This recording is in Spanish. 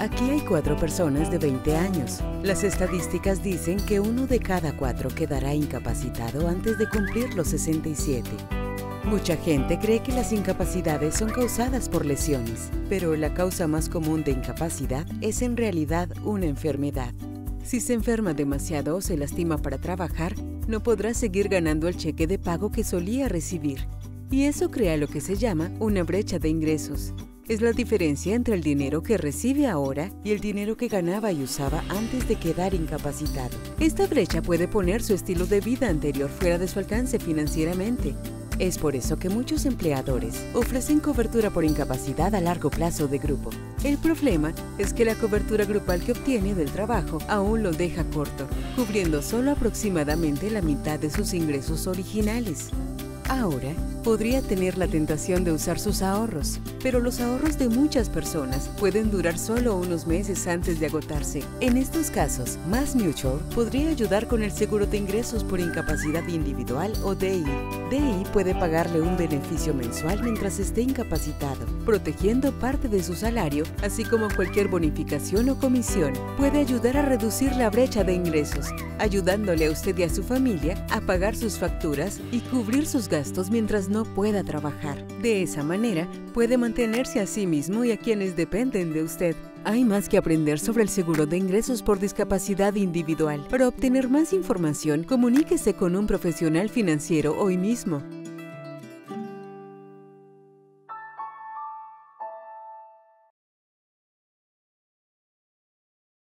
Aquí hay cuatro personas de 20 años. Las estadísticas dicen que uno de cada cuatro quedará incapacitado antes de cumplir los 67. Mucha gente cree que las incapacidades son causadas por lesiones, pero la causa más común de incapacidad es en realidad una enfermedad. Si se enferma demasiado o se lastima para trabajar, no podrá seguir ganando el cheque de pago que solía recibir. Y eso crea lo que se llama una brecha de ingresos. Es la diferencia entre el dinero que recibe ahora y el dinero que ganaba y usaba antes de quedar incapacitado. Esta brecha puede poner su estilo de vida anterior fuera de su alcance financieramente. Es por eso que muchos empleadores ofrecen cobertura por incapacidad a largo plazo de grupo. El problema es que la cobertura grupal que obtiene del trabajo aún lo deja corto, cubriendo solo aproximadamente la mitad de sus ingresos originales. Ahora, podría tener la tentación de usar sus ahorros, pero los ahorros de muchas personas pueden durar solo unos meses antes de agotarse. En estos casos, Mass Mutual podría ayudar con el seguro de ingresos por incapacidad individual o DI. DI puede pagarle un beneficio mensual mientras esté incapacitado, protegiendo parte de su salario, así como cualquier bonificación o comisión. Puede ayudar a reducir la brecha de ingresos, ayudándole a usted y a su familia a pagar sus facturas y cubrir sus gastos mientras no pueda trabajar. De esa manera, puede mantenerse a sí mismo y a quienes dependen de usted. Hay más que aprender sobre el seguro de ingresos por discapacidad individual. Para obtener más información, comuníquese con un profesional financiero hoy mismo.